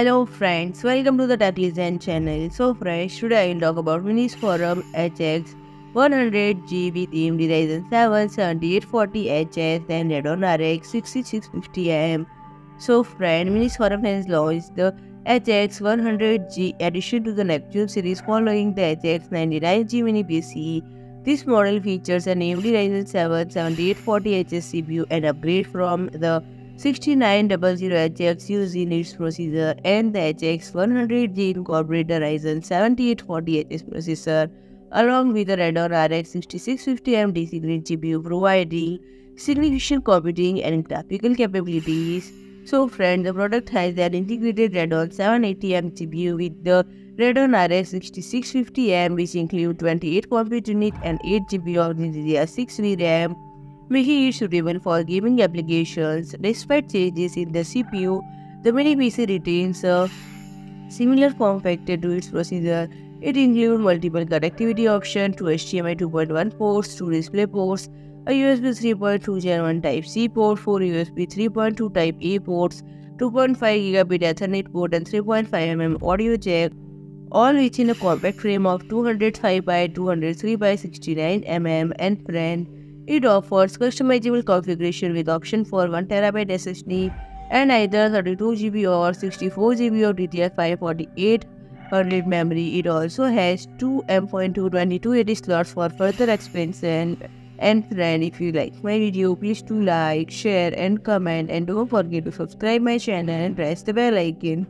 Hello friends, welcome to the TechLegends channel. So friends, today I will talk about Minisforum HX 100G with AMD Ryzen 7 7840HS and Radeon RX 6650M. So friend, Minisforum has launched the HX 100G addition to the Neptune series following the HX 99G mini PC. This model features an AMD Ryzen 7 7840HS CPU and upgrade from the 6900HX using its processor and the HX 100G incorporate the Ryzen 7840HS processor along with the Radeon RX 6650M discrete GPU providing significant computing and graphical capabilities. So friend, the product has an integrated Radeon 780M GPU with the Radeon RX 6650M which include 28 compute unit and 8 GB of DDR6 VRAM making it suitable for gaming applications. Despite changes in the CPU, the mini PC retains a similar form factor to its processor. It includes multiple connectivity options to HDMI 2.1 ports, two display ports, a USB 3.2 Gen 1 Type-C port, four USB 3.2 Type-A ports, 2.5 gigabit Ethernet port, and 3.5 mm audio jack, all within a compact frame of 205 by 203 by 69 mm and friend. It offers customizable configuration with option for 1TB SSD and either 32GB or 64GB of DDR5 4800 memory. It also has two M.2 2280 slots for further expansion. And friend, if you like my video, please do like, share and comment and don't forget to subscribe my channel and press the bell icon.